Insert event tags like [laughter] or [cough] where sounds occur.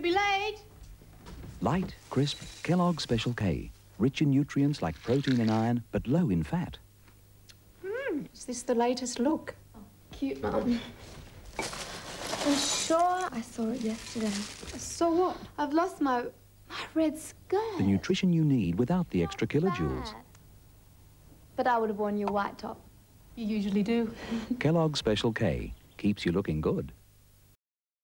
You'll be late. Light, crisp, Kellogg's Special K. Rich in nutrients like protein and iron, but low in fat. Hmm, is this the latest look? Cute, Mum. I'm sure I saw it yesterday. I saw what? I've lost my my red skirt. The nutrition you need without the extra kilojoules. But I would have worn your white top. You usually do. [laughs] Kellogg's Special K keeps you looking good.